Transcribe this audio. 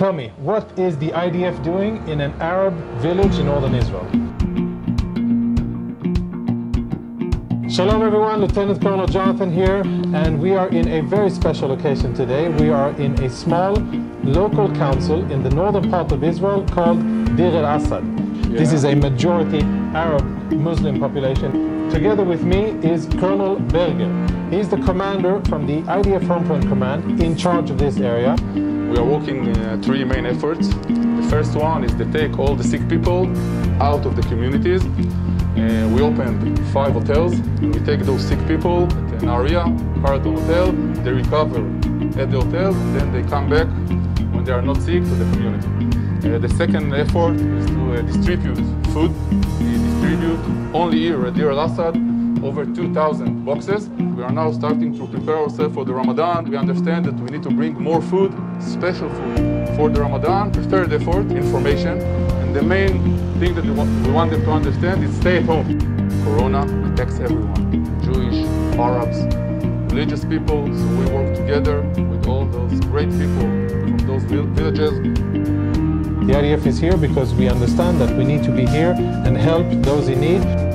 Tell me, what is the IDF doing in an Arab village in northern Israel? Shalom everyone, Lieutenant Colonel Jonathan here, and we are in a very special location today. We are in a small local council in the northern part of Israel called Dir el-Assad. This is a majority Arab Muslim population. Together with me is Colonel Berger. He's the commander from the IDF Home Front Command in charge of this area. We are working uh, three main efforts. The first one is to take all the sick people out of the communities. Uh, we opened five hotels. We take those sick people at an area, Carlton Hotel. They recover at the hotel, then they come back when they are not sick to the community. Uh, the second effort is to uh, distribute food. We distribute only here at Deir al-Assad over 2,000 boxes. We are now starting to prepare ourselves for the Ramadan. We understand that we need to bring more food, special food for the Ramadan. The third effort, information. And the main thing that we want, we want them to understand is stay at home. Corona affects everyone, Jewish, Arabs, religious people. So we work together with all those great people from those villages. The IDF is here because we understand that we need to be here and help those in need.